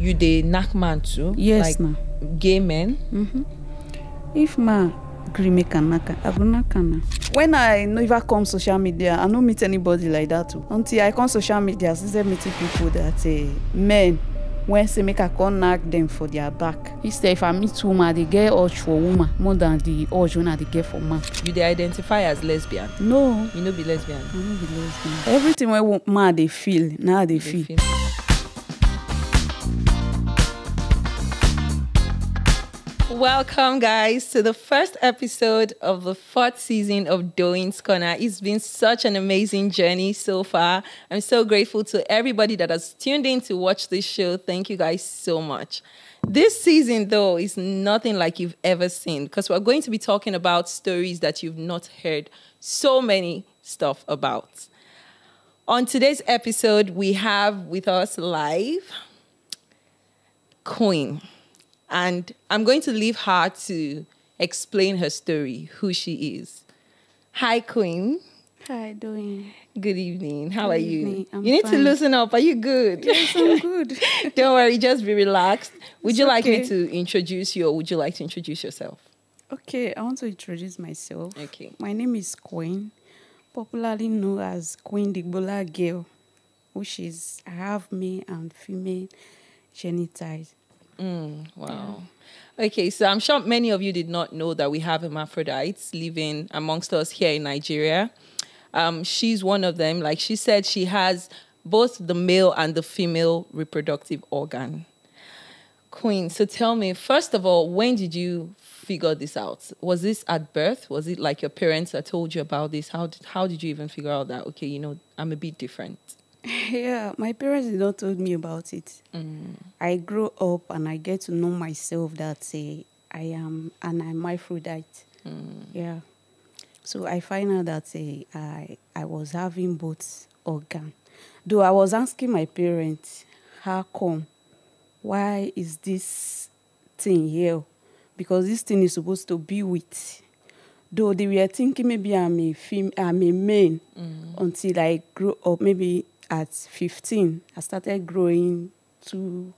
you the knack man too? Yes, like na. gay men. if ma gree make am knack am i go knack am na. when i never come social media i no meet anybody like that o until i come social media i still meeting people that uh, men when say make i come knack dem for their back instead if i meet woman i dey get urge for woman more than the urge wey i dey get for man. You they identify as lesbian. no You know be lesbian. i no be lesbian. everything wey man dey feel na i dey feel. feel- Welcome, guys, to the first episode of the fourth season of Doyin's Corner. It's been such an amazing journey so far. I'm so grateful to everybody that has tuned in to watch this show. Thank you guys so much. This season, though, is nothing like you've ever seen because we're going to be talking about stories that you've not heard so many stuff about. On today's episode, we have with us live Queen. And I'm going to leave her to explain her story, who she is. Hi, Queen. hi Doyin. Good evening. How are Good you? evening. I'm you need to loosen up. Are you good? yes i'm good. Don't worry, just be relaxed. Would It's you like me to introduce you or would you like to introduce yourself? okay i want to introduce myself. Okay. My name is Queen, popularly known as Queen The Gbola Girl, which is I have male and female genitals. Mm, wow. Okay, so I'm sure many of you did not know that we have hermaphrodites living amongst us here in Nigeria. Um, she's one of them. Like she said, she has both the male and the female reproductive organ. Queen, so tell me, first of all, when did you figure this out? Was this at birth? Was it like your parents that told you about this? How did, how did you even figure out that, okay, you know, I'm a bit different? yeah, my parents did not told me about it. I grew up and I get to know myself that uh, I am an hermaphrodite. Yeah. So I find out that uh, I I was having both organ. Though I was asking my parents, how come? Why is this thing here? Because this thing is supposed to be with. Though they were thinking maybe I'm a fem- I'm a man until I grew up. Maybe at 15, I started growing too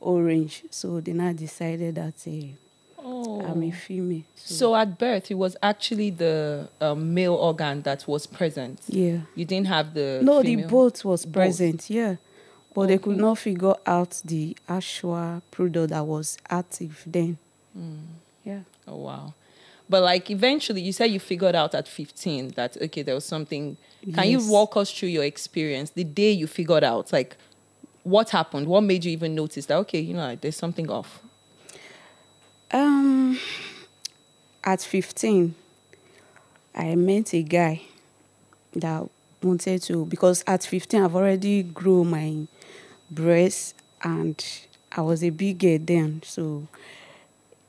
orange. So they now decided that uh, Oh. I'm a female. So at birth, it was actually the um, male organ that was present. yeah. You didn't have the No, female. the both was Both. present, yeah. But they could Okay. not figure out the actual product that was active then. Hmm. Yeah. Oh wow! But like eventually, you said you figured out at fifteen that okay, there was something. Can you walk us through your experience the day you figured out? Like, what happened? What made you even notice that okay, you know, like, there's something off? Um, at 15, I met a guy that wanted to, because at 15, I've already grown my breasts and I was a big girl then. So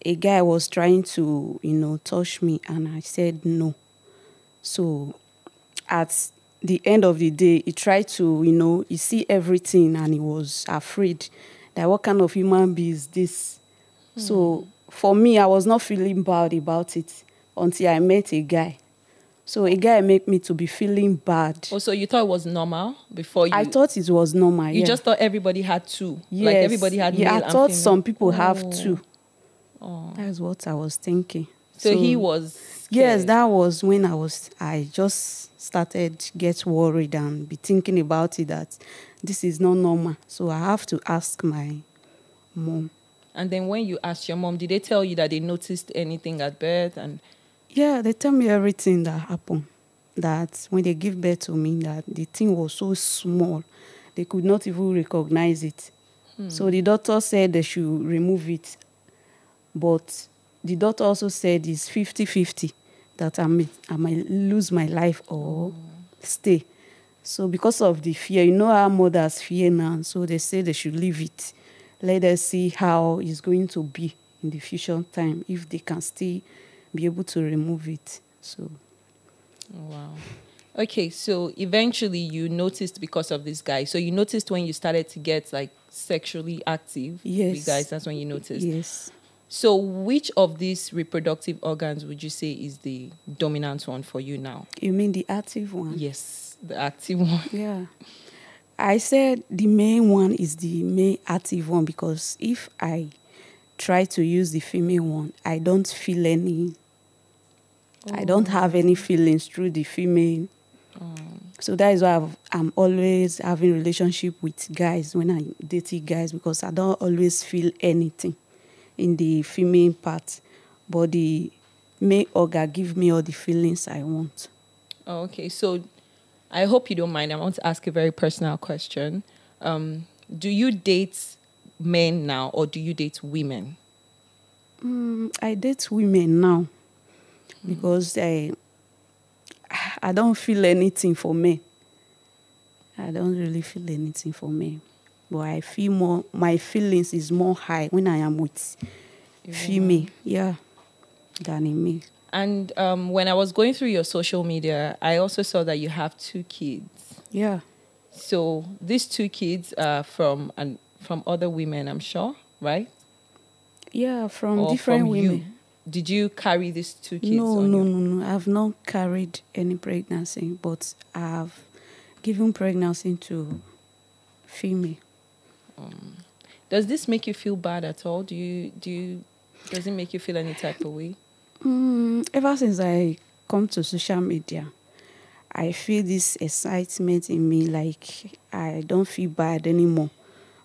a guy was trying to, you know, touch me and I said no. So at the end of the day, he tried to, you know, he see everything and he was afraid that what kind of human being is this? So for me, I was not feeling bad about it until I met a guy. So a guy made me to be feeling bad. Oh, also, you thought it was normal before you. I thought it was normal. you yeah. just thought everybody had two. yes. Like everybody had Yeah, I thought some people have Oh. two. Oh. That's what I was thinking. So, he was. Yes, that was when I was. I just started to get worried and be thinking about it that this is not normal. So I have to ask my mom. And then when you asked your mom, did they tell you that they noticed anything at birth? And Yeah, they tell me everything that happened. That when they give birth to me, that the thing was so small, they could not even recognize it. Hmm. So the doctor said they should remove it. But the doctor also said it's 50-50 that I may, I might lose my life or stay. So because of the fear, you know how mothers fear now. So they say they should leave it. Let us see how it's going to be in the future time if they can still be able to remove it. So wow. Okay, so eventually you noticed because of this guy. So you noticed when you started to get like sexually active. Yes. with guys, that's when you noticed. yes. So which of these reproductive organs would you say is the dominant one for you now? You mean the active one? Yes, the active one. Yeah. I said the main one is the main active one because if I try to use the female one, I don't feel any. I oh. don't have any feelings through the female. Oh. So that is why I've, I'm always having relationship with guys when I date guys because I don't always feel anything in the female part, but the male organ give me all the feelings I want. Oh, okay. So I hope you don't mind. I want to ask a very personal question. Um, do you date men now or do you date women? Mm, I date women now because I I don't feel anything for men. I don't really feel anything for men. But I feel more my feelings is more high when I am with female, yeah, than in me. And um, when I was going through your social media, I also saw that you have two kids. Yeah. So these two kids are from and from other women, I'm sure, right? Yeah, from Or different from women. you. Did you carry these two kids? No, no, your- no, no. I've not carried any pregnancy, but I've given pregnancy to female. Does this make you feel bad at all? Do you do you does it make you feel any type of way? Mm, ever since I come to social media, I feel this excitement in me. Like I don't feel bad anymore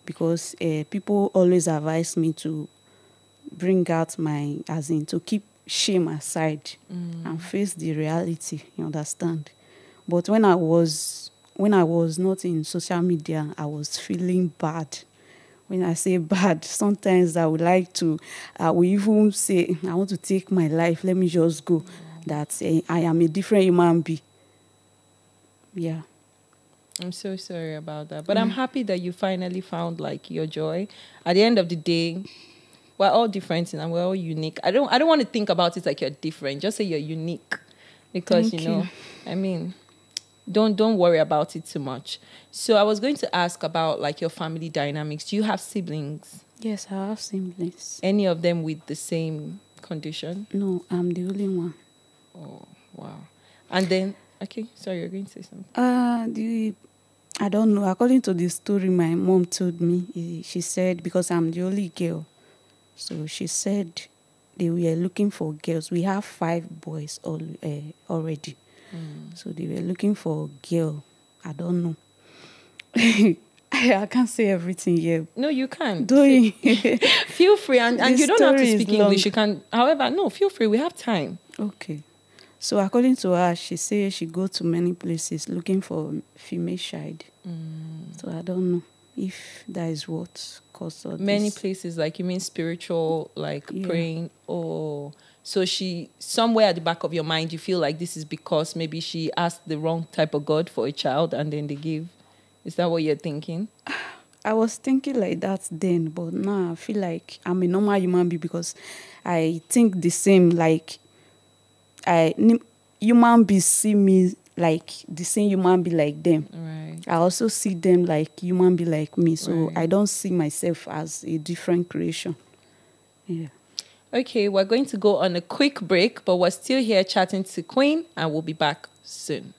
because uh, people always advise me to bring out my, as in to keep shame aside and face the reality. You understand? But when I was when I was not in social media, I was feeling bad. When I say bad, sometimes I would like to, I would even say, I want to take my life. Let me just go. That eh, I am a different human being. Yeah. I'm so sorry about that. But I'm happy that you finally found like your joy. At the end of the day, we're all different and we're all unique. I don't I don't want to think about it like you're different. Just say you're unique. Because Thank you know, you. I mean, don't don't worry about it too much. So I was going to ask about like your family dynamics. Do you have siblings? Yes, I have siblings. Any of them with the same condition? No, I'm the only one. Oh wow. And then okay, sorry, you're going to say something. Uh, the I don't know. According to the story my mom told me, eh, she said because I'm the only girl, so she said they were looking for girls. We have five boys all, uh, already, Mm. so they were looking for a girl. I don't know. I, I can't say everything here. No, you can. Doyin Feel free, and, and you don't have to speak English. You can, however, no, feel free. We have time. okay. So according to her, she says she go to many places looking for female child. Mm. So I don't know if that is what caused all Many this. places, like you mean spiritual, like Yeah. praying, or so she somewhere at the back of your mind, you feel like this is because maybe she asked the wrong type of God for a child, and then they give. Is that what you're thinking? I was thinking like that then, but now I feel like I'm a normal human being because I think the same. Like I human beings see me like the same human being like them. Right. I also see them like human being like me. So Right. I don't see myself as a different creation. Yeah. Okay, we're going to go on a quick break, but we're still here chatting to Queen, and we'll be back soon.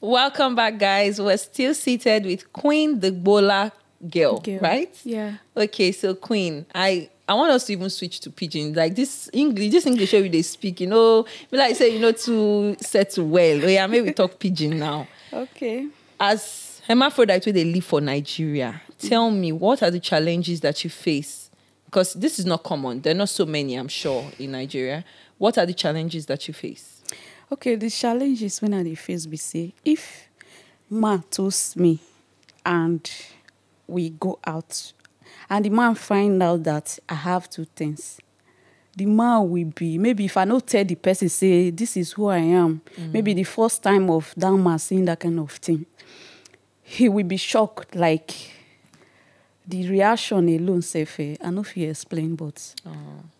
Welcome back, guys. We're still seated with Queen, the Gbola girl, Girl. right? Yeah. Okay, so Queen, I I want us to even switch to pidgin. Like this English, this English way they speak, you know, like say, you know, to settle well. Oh yeah, maybe talk pidgin now Okay. as hermaphrodite where they live for Nigeria, tell me what are the challenges that you face? Because this is not common. There are not so many, I'm sure, in Nigeria. What are the challenges that you face? Okay, the challenges when I dey face be say if man toast me and we go out and the man find out that I have two things, the man will be maybe if I no tell the person say this is who I am, mm. maybe the first time of that man seeing that kind of thing, he will be shocked like the reaction alone sef eh, I no fit explain but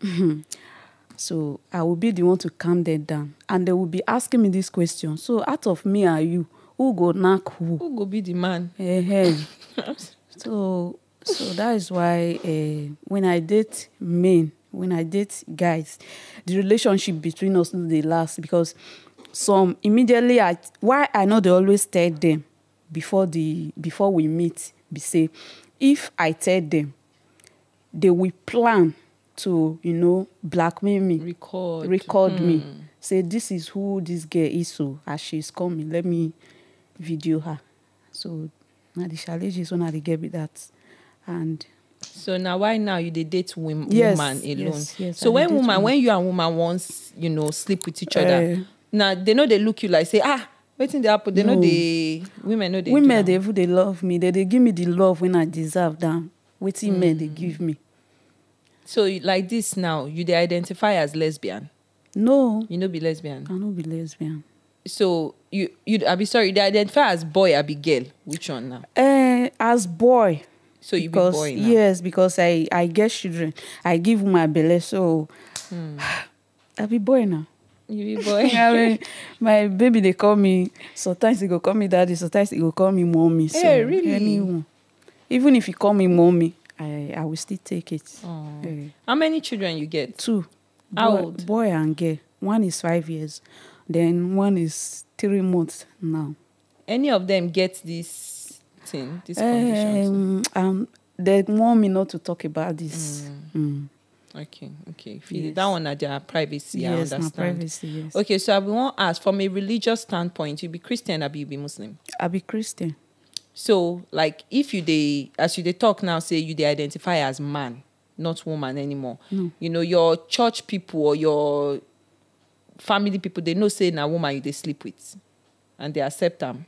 so I will be the one to calm them down. And they will be asking me this question. So out of me and you, who go knock who? Who go be the man? Eh, so so that is why uh, when I date men, when i date guys the relationship between us no dey last because some immediately i why i no dey always tell them before the before we meet be say if i tell them they will plan to you know blackmail me Record. record me say this is who this girl is so as she's coming let me video her so na the challenges i dey get be that and So now why now you dey date wom- Yes, woman alone? yes, yes, so I when woman, when you and woman once, you know, sleep with each other, Eh. now they know they look you like say, ah, waiting they happen. They know No. they women know they do women dey even dey love me they dey give me the love wey i deserve than wetin men Mm. dey give me So like this now, you they identify as lesbian. no You know be lesbian. i no be lesbian So you you be sorry, they identify as boy, I be girl. Which one now? eh as boy So you because be boy now. yes because i i get children i give my belle so Hmm. i be boy now You be boy. My baby dey call me sometimes he go call me daddy sometimes he go call me mommy so Hey, really? anyone even if he call me mommy i i will still take it. Eh, How many children you get? two How boy, old? boy and girl one is five years then one is three months now Any of them get this thing, this condition? um, um they want me not to talk about this Mm. Okay, okay. Yes. That one at their privacy, I yes na understand. privacy yes Okay, so I want ask from a religious standpoint, you be Christian or you be Muslim. i be christian So, like, if you they as you they talk now, say you they identify as man, not woman anymore. No. You know, your church people or your family people, they know say na woman you they sleep with, and they accept them.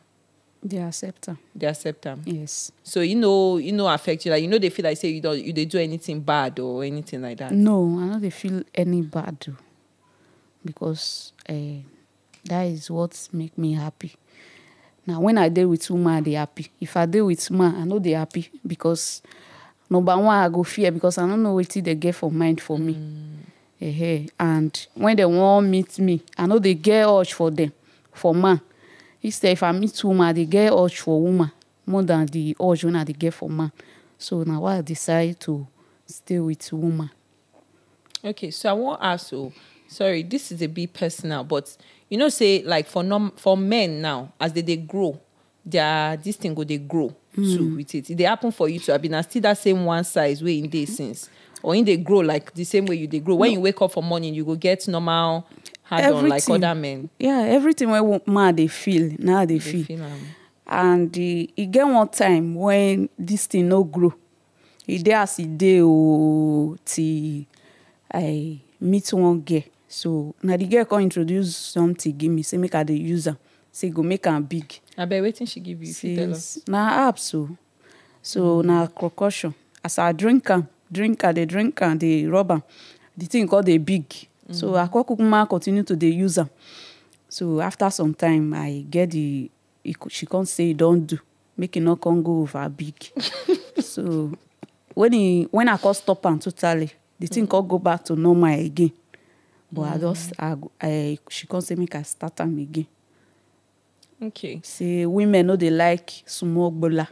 They accept am They accept them. yes. So you know, you know, affect you. Like you know, they feel like say you don't, you they do anything bad or anything like that. no i no dey feel any bad because uh, that is what make me happy. Na when i dey with woman i dey happy. If i dey with man i no dey happy because number one i go fear because i no know wetin dey get for mind for me. Uh and when dem wan meet me i no dey get urge for dem for man instead if i meet woman i dey get urge for woman more than the urge wey i dey get for man so na why i decide to stay with woman. Okay, so I want to ask you. Sorry, this is a bit personal, but you know, say like for norm for men now, as they, they grow, their this thing go they grow too with it. It they happen for you to have been na still that same one size way in day since, or in they grow like the same way you they grow. When you wake up for morning, you go get normal hard on like Everything. other men. yeah everything wey man dey feel na i dey They feel feel am. and e e get one time when this thing no grow e dey as e dey ooo till i meet one girl so na the girl come introduce something give me say make i dey use am say go make am big I bet waiting she give you. If you tell us. since na herbs o so na concussion as i drink am drink am dey drink am dey rub am the thing come dey big so i kukuma continue to dey use am. So after some time i get the e she come say e don do. Make e no come go over big. So when e when i come stop am totally the thing come go back to normal again. But i just i, I she come say make i start am again. Okay. say women no dey like small gbola.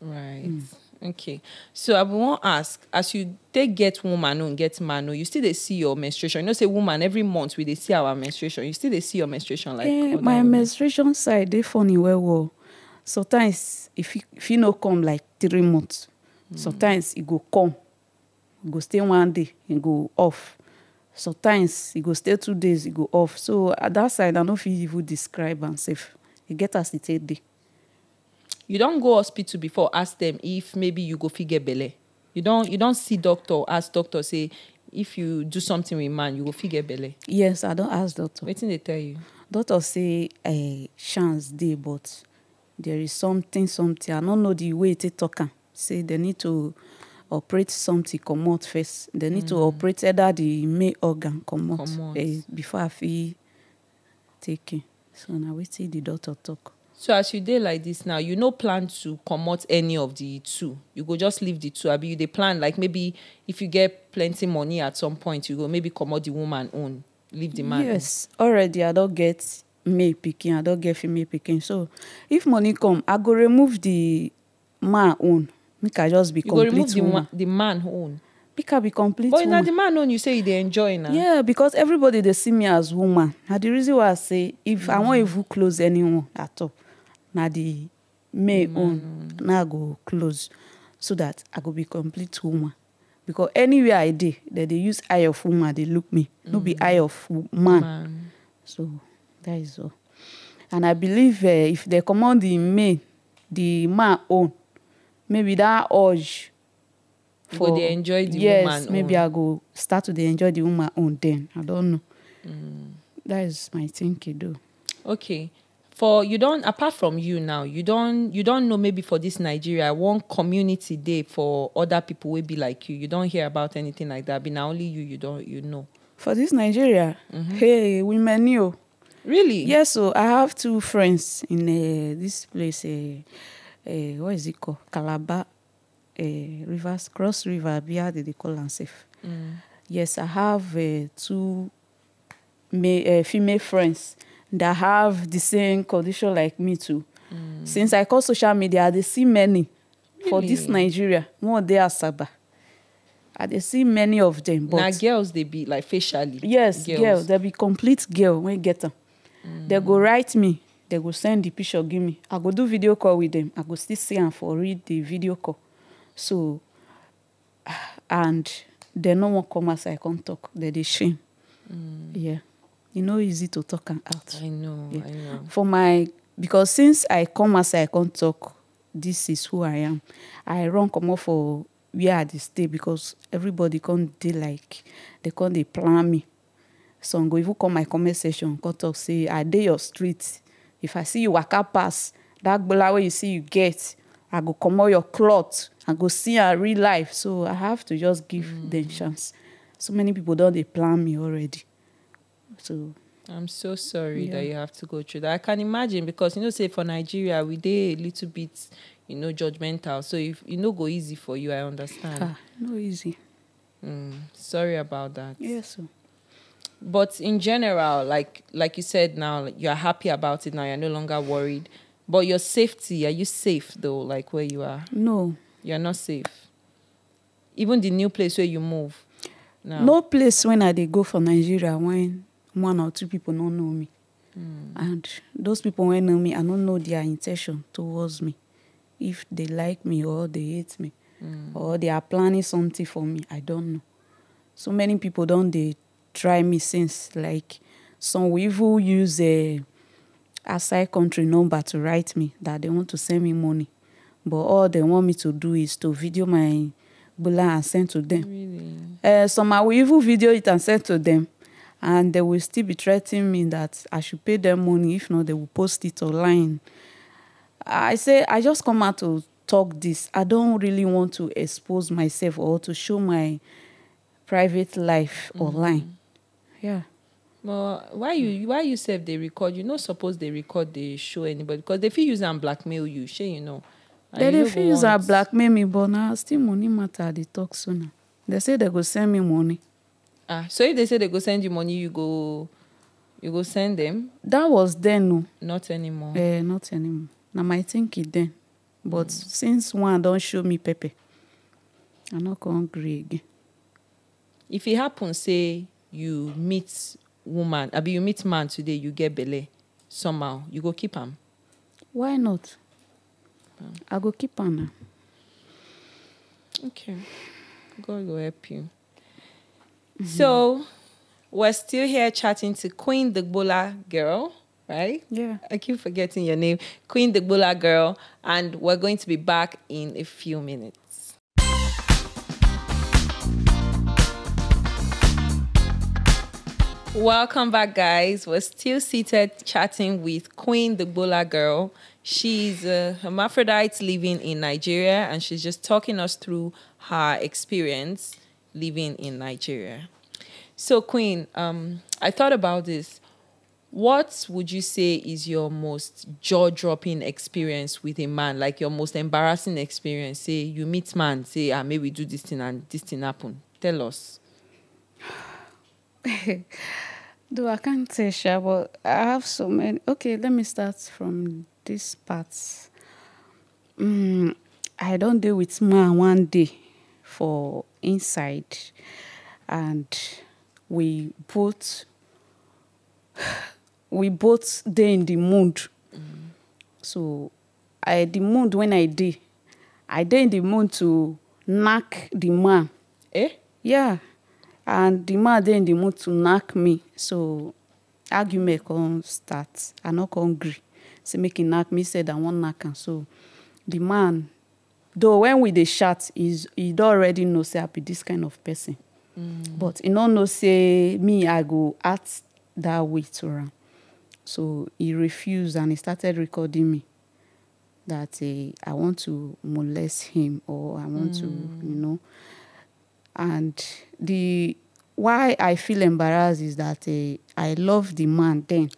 Right. Mm. Okay. So I want ask, as you take get woman and get man, you still they see your menstruation. You know, say woman every month we they see our menstruation. You still they see your menstruation like other my menstruation side dey funny well well. Sometimes if e if e no come like three months sometimes e go come. E go stay one day e go off. Sometimes e go stay two days e go off. So at that side i no fit even describe am sef. E get as e take dey You don't go hospital before ask them if maybe you go figure belle. You don't you don't see doctor ask doctor say if you do something with man you go figure belle. yes i don ask doctor Waiting they tell you. doctor say uh, chance dey but there is something something i no know the way e take talk am say they need to operate something comot first they need to operate either the male organ Comot. uh, before i fit take am so na wetin the doctor talk. So as you dey like this now, you no plan to comot any of the two. You go just leave the two. Abi you dey plan like maybe if you get plenty money at some point, you go maybe comot the woman own, leave the man. own. yes already i don get male pikin i don get female pikin so if money come i go remove the man own make i just be You go complete remove the, woman. ma- the man own. make I be complete But woman. the man own you say you dey enjoy now. Yeah, because everybody they see me as woman. Now the reason why I say if I want even close anyone at all, now the may own now I go close so that I go be complete woman. Because anywhere I did, that they use eye of woman, they look me. No be eye of man. Man. So that is all. And I believe uh, if they command the man, the man own, maybe that urge. You go dey enjoy the yes, woman maybe own. I go start to dey enjoy the woman own then. I don't know. Mm. That is my thinking though. Okay. For you don't apart from you now, you don't you don't know maybe for this Nigeria, one community day for other people will be like you. You don't hear about anything like that. But now only you you don't you know. For this Nigeria, Mm-hmm. hey, women knew. Really? Yes, so I have two friends in uh, this place. Uh, uh, what is it called? Calabar, uh, Rivers Cross River. Bia they call am safe. Mm. Yes, I have uh, two ma- uh, female friends that have the same condition like me too. Since I call social media, I dey see many for this Really? Nigeria. One day Asaba. I dey see many of them. But now girls they be like facially. yes, girls. girl, there be complete girl when get them. They go write me. They go send the picture give me. I go do video call with them. I go still see am for read the video call. So and they no wan come outside come talk. They dey shame. Yeah, e no easy to talk am out. I know, Yeah. I know. For my because since I come outside come talk, this is who I am. I run comot for where I dey stay because everybody come dey like they come dey plan me. Some go even come my comment section come talk say I dey your street. If I see you waka pass, that gbola wey you see you get, I go comot your cloth. I go see am real life. So I have to just give them chance. So many people don dey plan me already. So I'm so sorry Yeah. that you have to go through that. I can imagine because you know, say for Nigeria, we dey a little bit, you know, judgmental. So if you know go easy for you, I understand. ah, no easy. Mm, sorry about that. Yes. so. But in general, like like you said now, you're happy about it now. You're no longer worried. But your safety, are you safe though? Like where you are, No. you're not safe. Even the new place where you move. Now. no place when i dey go for nigeria when one or two people no know me. Hmm. And those people wey know me i don't know their intention towards me. If they like me or they hate me hmm. or they are planning something for me i don't know. So many people don't they try me since like some will use eh, a outside country number to write me that they want to send me money. But all they want me to do is to video my gbola and send to them. Really? uh, some I will even video it and send to them, and they will still be threatening me that I should pay them money. If not, they will post it online. I say I just come out to talk this. I don't really want to expose myself or to show my private life mm-hmm. online. Yeah. Well, why you why you said they record? You no suppose they record they show anybody because they feel use and blackmail you. Sure, you know. And They you dey no use want- blackmail me, but now still money matter. They talk sooner. They say they go send me money. Ah, so if they say they go send you money, you go, you go send them. That was then, no. Not anymore. Eh, not anymore. Na my thinking then. But since one don show me pepper, I no come gree again. If it happen, say you meet woman, I be you meet man today, you get belle somehow, you go keep him. Why not? I go keep am now. Okay. God will help you. Mm-hmm. So we're still here chatting to Queen the Gbola girl, right? Yeah. I keep forgetting your name, Queen the Gbola girl, and we're going to be back in a few minutes. Welcome back, guys. We're still seated chatting with Queen the Gbola girl. She's a hermaphrodite living in Nigeria, and she's just talking us through her experience living in Nigeria. So, Queen, um, I thought about this. What would you say is your most jaw dropping experience with a man? Like your most embarrassing experience? Say you meet man, say, ah, maybe do this thing and this thing happen. Tell us. Though I can't say sure, but I have so many. Okay, let me start from this part. Mm, I don't deal with man one day for inside and we both we both dey in the mood. So i the mood when i dey i dey in the mood to knack the man. Eh? yeah and the man dey in the mood to knack me. So argument come start. I no come gree. Say make he knack me said i wan knack am. So the man though when we dey chat he don already know say i be this kind of person. But he no know say me i go act that way to am. So he refuse and he started recording me that uh, i want to molest him or i want to you know. And the why i feel embarrassed is that uh, i love the man then.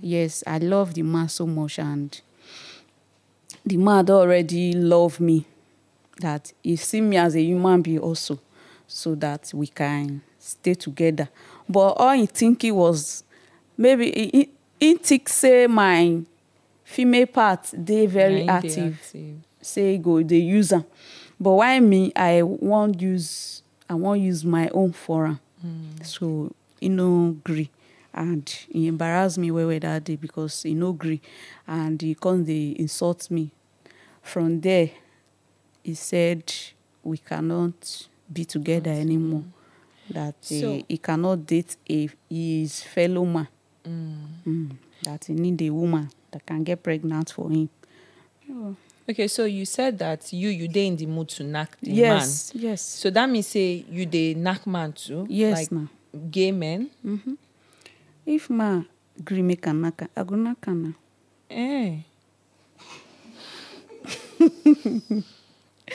Yes i love the man so much and the man already love me that he see me as a human being also so that we can stay together. But all he thinking was maybe he he, he think say my female part dey very dey active active. say he go dey use am. But why me i wan use i wan use my own for am. So he no gree. And he embarrass me well well that day because he no gree. And he come dey insult me from there he said we cannot be together anymore that uh, he cannot date a his fellow man mm. that he need a woman that can get pregnant for him Okay, so you said that you you dey in the mood to knack the man. yes yes So that means say you dey knack man too? Yes, like na. gay men? if man gree make am knack i go knack am Eh.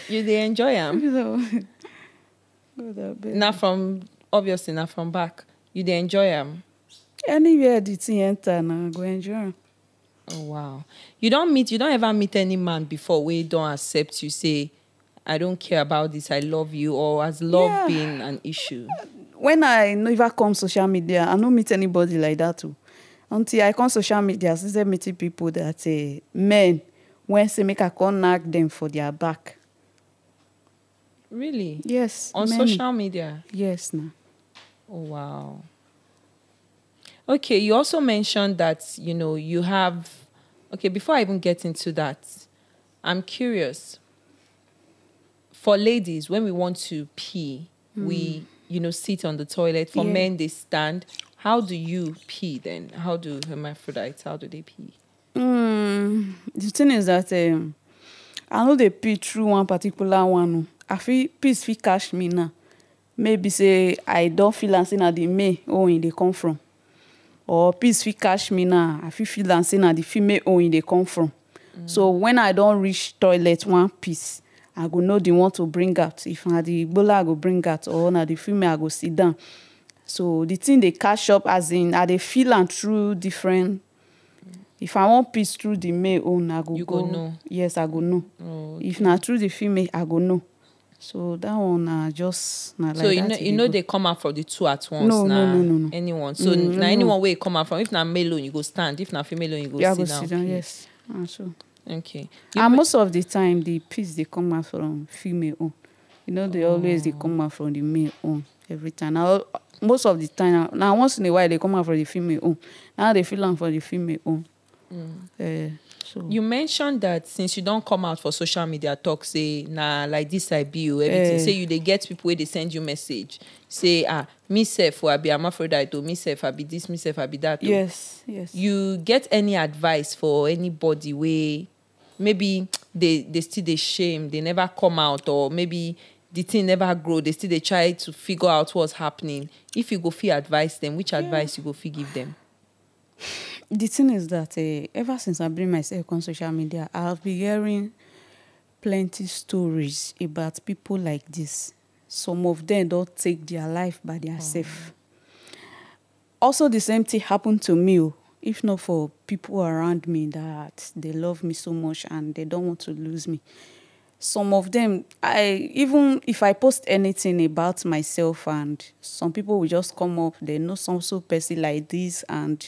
You dey enjoy am? Na from obviously na from back. You dey enjoy am? anywhere the thing enter na i go enjoy am Oh wow. You don't meet you don't ever meet any man before wey don accept you say I don't care about this, I love you, or has love Yeah. been an issue? when i never come social media i no meet anybody like that o until i come social media i start meeting people that uh, men when say make i come knack them for their back Really? yes On many. social media? yes na Oh wow. Okay, you also mentioned that you know you have okay, before I even get into that, I'm curious. For ladies, when we want to pee, we you know sit on the toilet. For Yeah. men they stand. How do you pee then? How do hermaphrodites how do they pee? Mm, the thing is that um, I no dey pee through one particular one. o. I fit peace fit catch me now. Maybe say I don feel am say na the male own e dey come from. Or peace fit catch me now. I fit feel am say na the female own e dey come from. So when I don reach toilet one piece, I go know the one to bring out. If na the igbola I go bring out or na the female I go sit down. So the thing dey catch up as in I dey feel am through different if i wan piss through the male own i go You go go know. yes i go know Oh, if na through the female i go know so that one na just na like so you that know e you dey know go. they come out for the two at once. No, no, nah, no, no, no. Anyone. So Mm, now no. anyone where you come out from, if na male own, you go stand. If na female own, you go yeah, I sit go down. sit down yes ah so Okay. You and most of the time the piss dey come out from female own you know they always dey come out from the male own every time na most of the time na na once in a while dey come out from the female own now they feel am for the female own uh, so You mentioned that since you don't come out for social media talk, say nah like this I be you everything. Eh. say you they get people where they send you message. Say ah me self I be hermaphrodite or me self I be this, me self I be that. oh. yes yes You get any advice for anybody where maybe they they still they shame, they never come out, or maybe the thing never grow, they still they try to figure out what's happening. If you go feel advice them, which advice you go feel give them? The thing is that uh, ever since I bring myself on social media, I've been hearing plenty stories about people like this. Some of them don't take their life by themselves. Also, the same thing happened to me. oh. If not for people around me that they love me so much and they don't want to lose me. Some of them, I even if I post anything about myself and some people will just come up, they know some so person like this and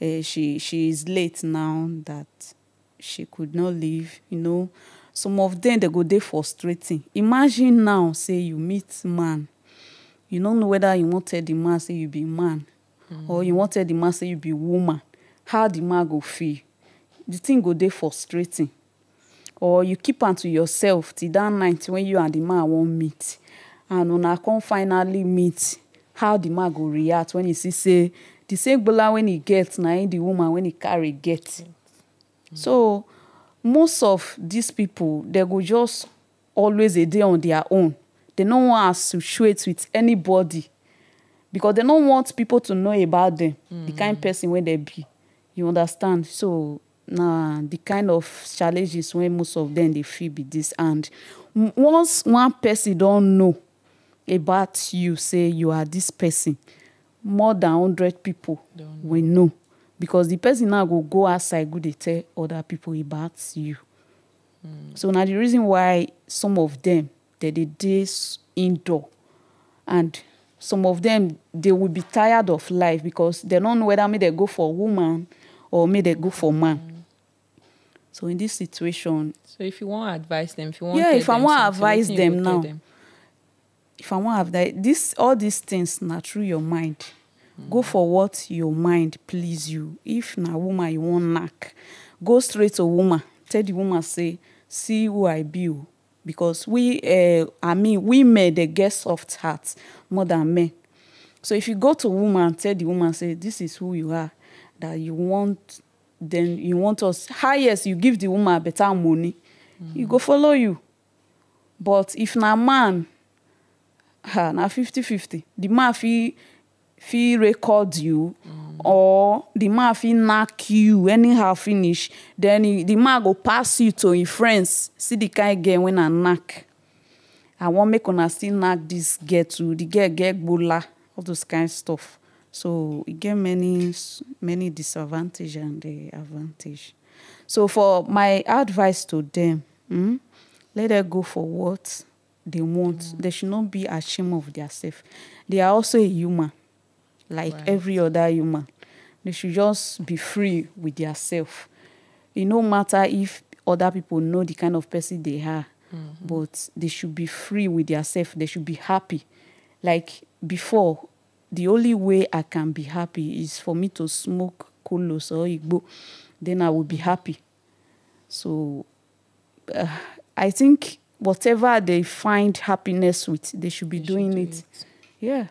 uh, she she is late now that she could not leave, you know. some of them they go dey frustrating. Imagine now say you meet man you no know whether you wan tell the man say you be man or you wan tell the man say you be woman. How the man go feel? The thing go dey frustrating or you keep am to yourself till that night when you and the man wan meet. And una come finally meet how the man go react when he see say the same gbola when he get na him the woman when he carry get. So most of these people they go just always dey on their own. They no wan associate with anybody because they no want people to know about them the kind person wey they be. You understand? So na the kind of challenges wey most of them dey feel be this. And once one person don know about you say you are this person more than hundred people Don't will know. Because the person now go go outside go dey tell other people about you. So na the reason why some of them dey dey dey indoor. And some of them they will be tired of life because they no know whether make they go for woman or make they go for man so in this situation So if you want to advise them, if you want Yeah, if I them wan something, advise them now, them? if i wan have that this all these things na through your mind. Go for what your mind please you. If na woman you wan knack go straight to woman. Tell the woman say see who i be o because we uh, i mean women dey get soft heart more than men. So if you go to woman tell the woman say this is who you are that you want then you want us highest you give the woman better money he go follow you. But if na man ah na fifty fifty. The man fit fit record you or the man fit knack you anyhow finish then he, the man go pass you to him friends. See the kind girl wey na knack. I wan make una still knack this girl too. The girl get gbola all those kind stuff so e get many many disadvantage and uh, advantage. So for my advice to them mm, let them go for what they want. They should not be ashamed of themselves they are also a human like Right. every other human. They should just be free with theirself e no matter if other people know the kind of person they are but they should be free with theirself they should be happy. Like before the only way i can be happy is for me to smoke kolos or igbo then i will be happy so uh, i think whatever they find happiness with they should be You should doing do it. yeah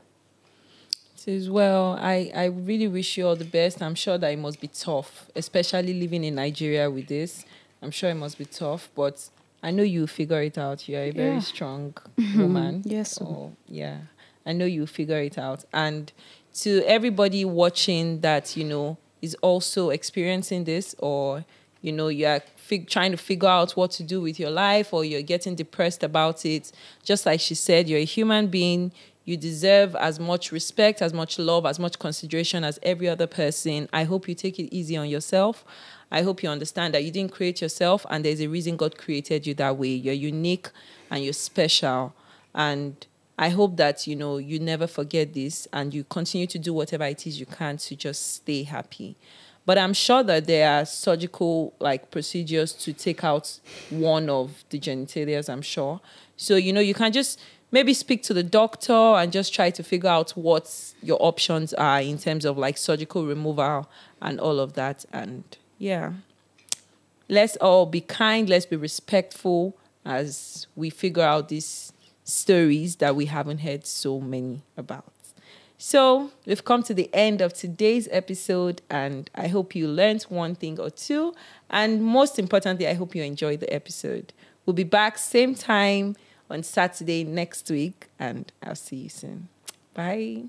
Says, well, I, I really wish you all the best. I'm sure that it must be tough, especially living in Nigeria with this. I'm sure it must be tough, but I know you figure it out. You're a very Yeah. strong woman. Yes, so. Oh, yeah. I know you'll figure it out. And to everybody watching that, you know, is also experiencing this or, you know, you're trying to figure out what to do with your life or you're getting depressed about it, just like she said, you're a human being. You deserve as much respect, as much love, as much consideration as every other person. I hope you take it easy on yourself. I hope you understand that you didn't create yourself and there's a reason God created you that way. You're unique and you're special. And I hope that you know you never forget this and you continue to do whatever it is you can to just stay happy. But I'm sure that there are surgical like procedures to take out one of the genitalias, I'm sure. So you know you can just maybe speak to the doctor and just try to figure out what your options are in terms of like surgical removal and all of that and yeah let's all be kind, let's be respectful as we figure out these stories that we haven't heard so many about. So, we've come to the end of today's episode, and I hope you learned one thing or two. And most importantly, I hope you enjoyed the episode. We'll be back same time on Saturday next week, and I'll see you soon. Bye.